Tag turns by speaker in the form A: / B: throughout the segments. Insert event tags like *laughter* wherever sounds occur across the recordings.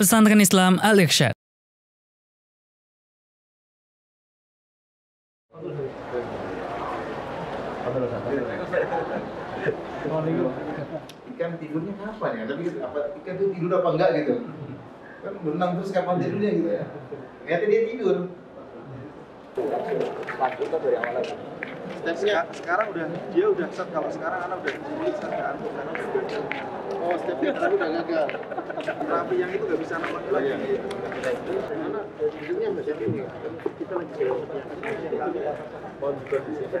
A: Pesantren Islam Al-Irsyad.
B: ikan tidurnya kapan ya? Tapi apa ikan itu tidur apa enggak gitu? Kan berenang terus kapan tidurnya gitu ya? Ternyata dia tidur.
C: Stepnya sekarang udah dia udah set kalau sekarang anak udah set kan karena udah
B: terapi udah gagal.
C: Terapi yang itu nggak bisa nambah lagi.
B: Mana tidurnya macam ini? Kita lagi bukan di sini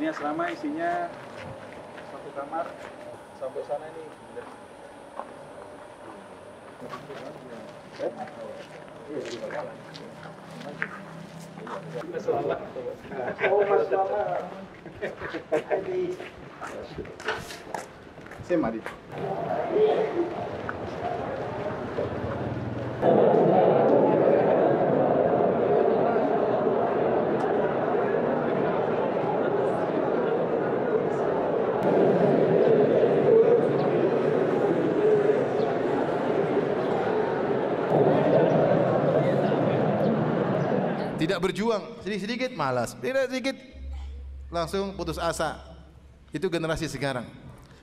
B: Ini
C: asrama isinya satu kamar sampai sana ini. Oh, masalah.
B: Saya mari. Tidak berjuang, sedikit-sedikit malas, tidak sedikit langsung putus asa. Itu generasi sekarang.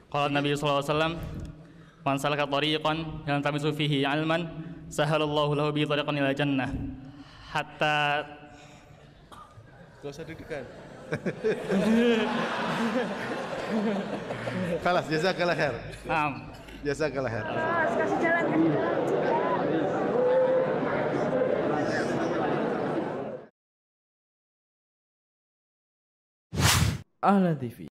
D: Kalau Nabi SAW, Man salaka tariqan yang tamisu fihi alman, sahalallahu lahu bi tariqan ila jannah. Hatta
C: Gak usah deg-degan. *laughs*
B: Kalas, jasa kalah
D: her.
B: Am. Jasa kalah her.
E: Kasih jalan,
F: kasih jalan. TV